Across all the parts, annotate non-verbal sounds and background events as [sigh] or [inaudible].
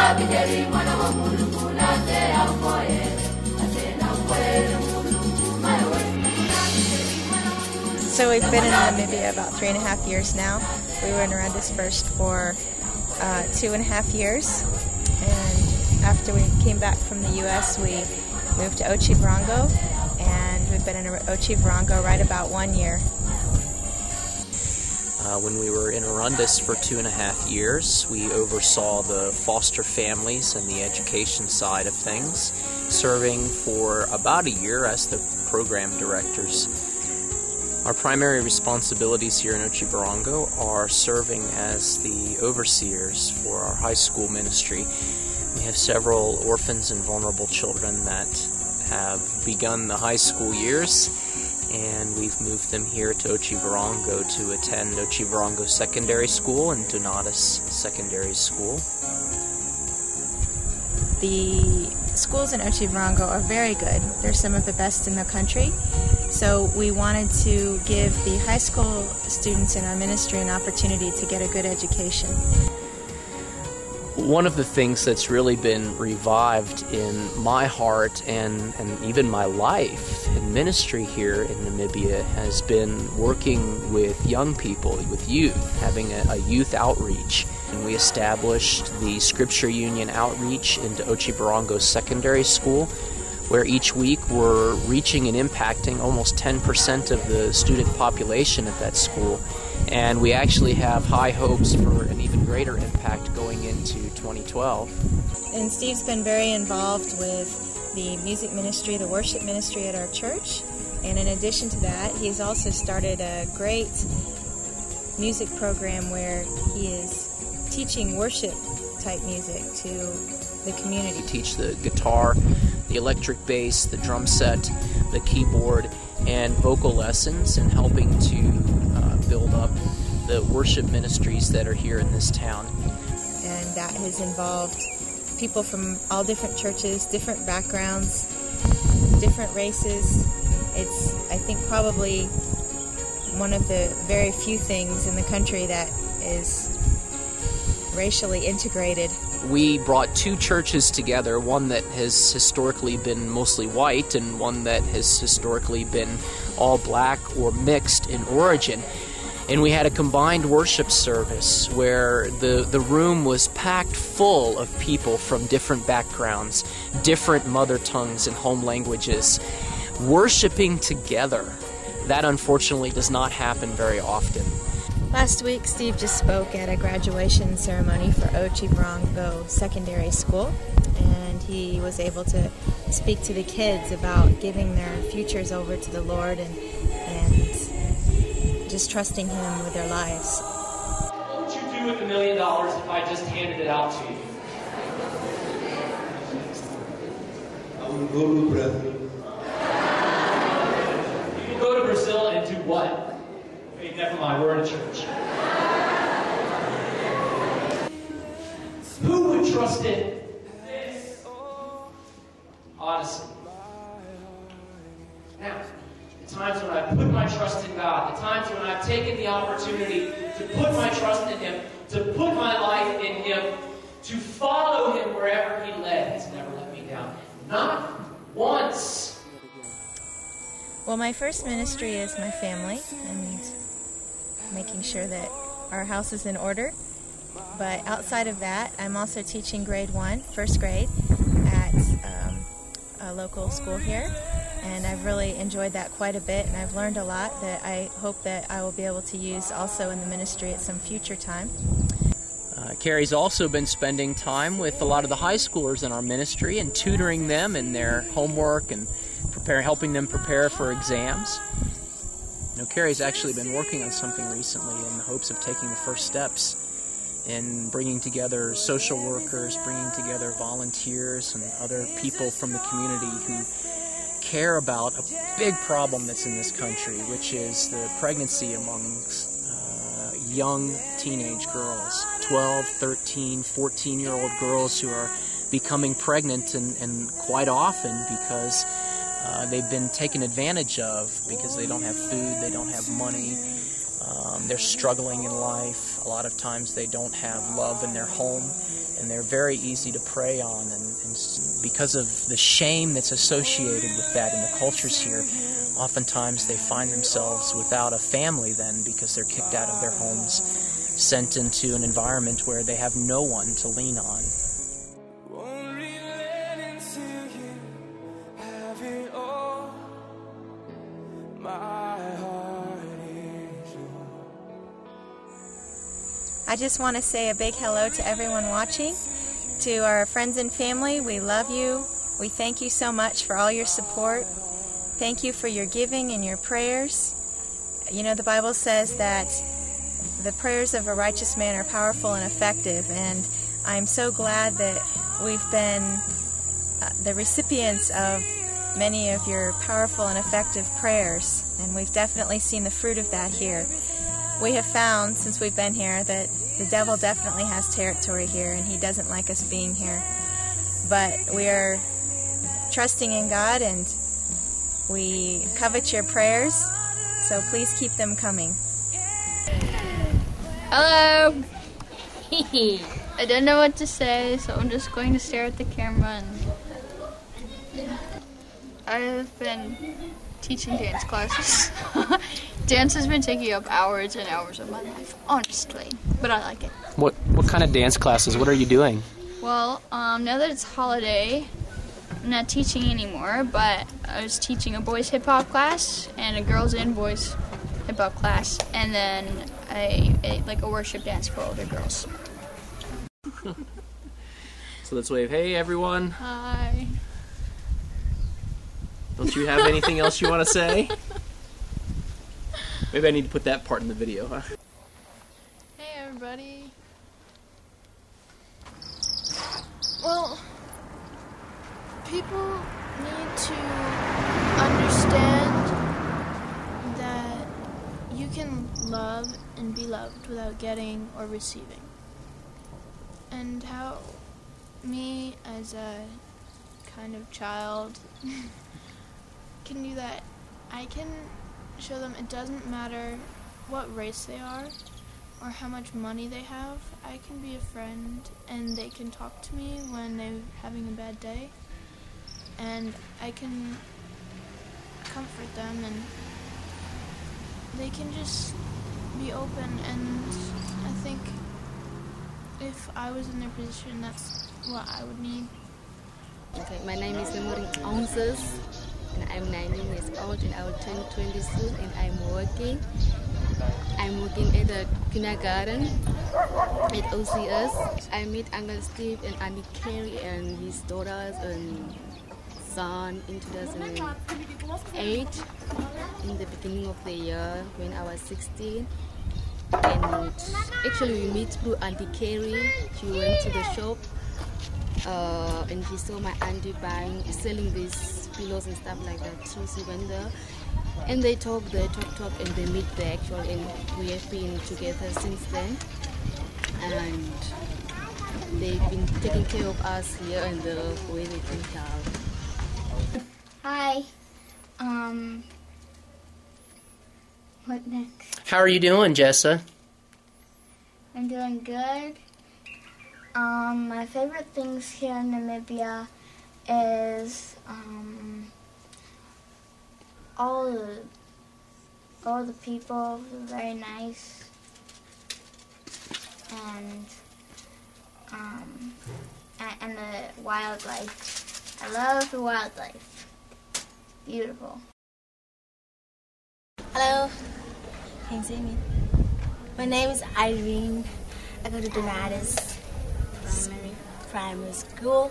ndabigeri mwana wa mulungu nate akoye ate nakwere mulungu So we've been in Namibia about three and a half years now. We were in Rwandis first for uh, two and a half years, and after we came back from the U.S., we moved to Otjiwarongo, and we've been in Otjiwarongo right about one year. Uh, when we were in Arundus for two and a half years, we oversaw the foster families and the education side of things, serving for about a year as the program directors. Our primary responsibilities here in Otjiwarongo are serving as the overseers for our high school ministry. We have several orphans and vulnerable children that have begun the high school years, and we've moved them here to Otjiwarongo to attend Otjiwarongo Secondary School and Donatus Secondary School. The schools in Otjiwarongo are very good. They're some of the best in the country. So we wanted to give the high school students in our ministry an opportunity to get a good education. One of the things that's really been revived in my heart and, and even my life in ministry here in Namibia has been working with young people, with youth, having a, a youth outreach. And we established the Scripture Union outreach into Otjiwarongo Secondary School, where each week we're reaching and impacting almost 10% of the student population at that school. And we actually have high hopes for an even greater impact going into 2012. And Steve's been very involved with the music ministry, the worship ministry at our church. And in addition to that, he's also started a great music program where he is teaching worship type music to the community. We teach the guitar, the electric bass, the drum set, the keyboard, and vocal lessons, and helping to uh, build up the worship ministries that are here in this town. And that has involved people from all different churches, different backgrounds, different races. It's, I think, probably one of the very few things in the country that is racially integrated. We brought two churches together, one that has historically been mostly white and one that has historically been all black or mixed in origin. And we had a combined worship service where the, the room was packed full of people from different backgrounds, different mother tongues and home languages, worshiping together. That unfortunately does not happen very often. Last week, Steve just spoke at a graduation ceremony for Ochi Otjiwarongo Secondary School, and he was able to speak to the kids about giving their futures over to the Lord and just trusting Him with their lives. What would you do with a million dollars if I just handed it out to you? I would go to Brazil. You would go to Brazil and do what? Wait, never mind, we're in a church. Who would trust it? this? Honestly. Now, the times when I've put my trust in God, the times when I've taken the opportunity to put my trust in Him, to put my life in Him, to follow Him wherever He led, He's never let me down. Not once. Well, my first ministry is my family and making sure that our house is in order. But outside of that, I'm also teaching grade one, first grade, a local school here. And I've really enjoyed that quite a bit, and I've learned a lot that I hope that I will be able to use also in the ministry at some future time. Uh, Karrie's also been spending time with a lot of the high schoolers in our ministry and tutoring them in their homework and prepare, helping them prepare for exams. You know, Karrie's actually been working on something recently in the hopes of taking the first steps in bringing together social workers, bringing together volunteers and other people from the community who care about a big problem that's in this country, which is the pregnancy amongst uh, young teenage girls 12, 13, 14 year old girls who are becoming pregnant, and, and quite often because uh, they've been taken advantage of because they don't have food, they don't have money, um, they're struggling in life. A lot of times they don't have love in their home, and they're very easy to prey on. And, and because of the shame that's associated with that in the cultures here, oftentimes they find themselves without a family then because they're kicked out of their homes, sent into an environment where they have no one to lean on. I just want to say a big hello to everyone watching. To our friends and family, we love you. We thank you so much for all your support. Thank you for your giving and your prayers. You know, the Bible says that the prayers of a righteous man are powerful and effective, and I'm so glad that we've been uh, the recipients of many of your powerful and effective prayers, and we've definitely seen the fruit of that here we have found since we've been here that the devil definitely has territory here and he doesn't like us being here. But we are trusting in God and we covet your prayers, so please keep them coming. Hello. [laughs] I don't know what to say, so I'm just going to stare at the camera and I've been teaching dance classes. [laughs] dance has been taking up hours and hours of my life, honestly, but I like it. What what kind of dance classes? What are you doing? Well, um, now that it's holiday, I'm not teaching anymore, but I was teaching a boys hip hop class and a girls and boys hip hop class, and then a, a like a worship dance for older girls. [laughs] So let's wave. Hey everyone. Hi. Don't you have anything else you want to say? [laughs] Maybe I need to put that part in the video, huh? Hey everybody. Well, people need to understand that you can love and be loved without getting or receiving. And how me as a kind of child [laughs] can do that. I can show them it doesn't matter what race they are or how much money they have. I can be a friend and they can talk to me when they're having a bad day. And I can comfort them and they can just be open and I think if I was in their position that's what I would need. Okay, my name is Memory Ounces I'm 19 years old and I will turn 20 soon and I'm working. I'm working at the kindergarten at OCS. I met Uncle Steve and Auntie Karrie and his daughters and son in 2008 in the beginning of the year when I was 16. And actually we met through Auntie Karrie. She went to the shop uh, and she saw my auntie buying, selling these pillows and stuff like that. So she went there, and they talk, they talk, talk, and they meet the actual, and we have been together since then. And they've been taking care of us here and the way they can help. Hi. Um. What next? How are you doing, Jessa? I'm doing good. Um, my favorite things here in Namibia is um, all the all the people very nice and um, and, the wildlife. I love the wildlife. Beautiful. Hello, can you see me? My name is Irene. I go to Donatus Primary Primary School.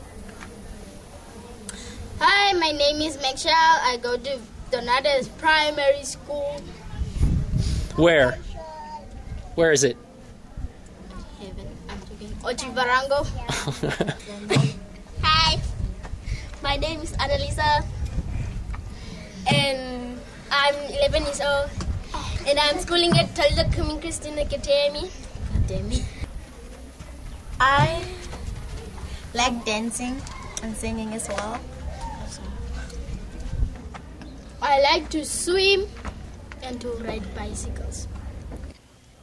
Hi, my name is Michelle. I go to Donatus Primary School. Where? Where is it? Heaven, I'm talking. Otjiwarongo. [laughs] Hi, my name is Annalisa, and I'm 11 years old, and I'm schooling at Talda Cumming Christian Academy. Academy. I like dancing and singing as well. I like to swim and to ride bicycles.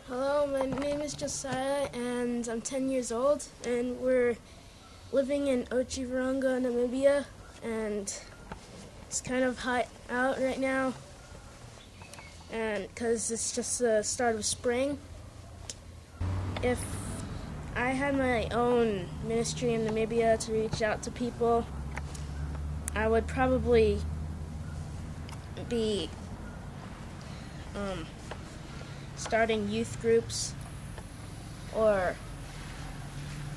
Hello, my name is Josiah, and I'm 10 years old, and we're living in Otjiwarongo, Namibia, and it's kind of hot out right now, and because it's just the start of spring. If I had my own ministry in Namibia to reach out to people, I would probably be um, starting youth groups or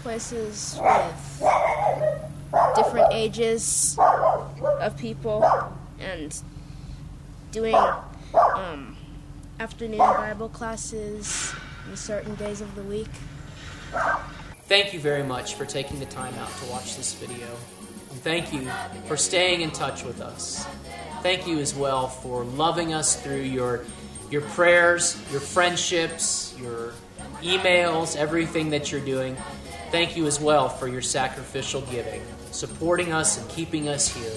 places with different ages of people and doing um, afternoon Bible classes on certain days of the week. Thank you very much for taking the time out to watch this video. And thank you for staying in touch with us. Thank you as well for loving us through your your prayers, your friendships, your emails, everything that you're doing. Thank you as well for your sacrificial giving, supporting us and keeping us here.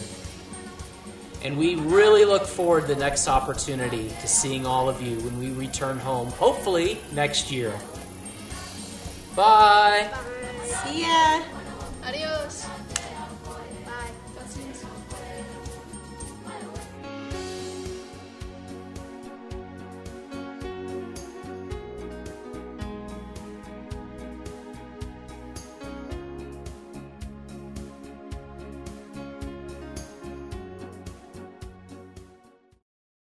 And we really look forward to the next opportunity to seeing all of you when we return home, hopefully next year. Bye. See ya. Adios.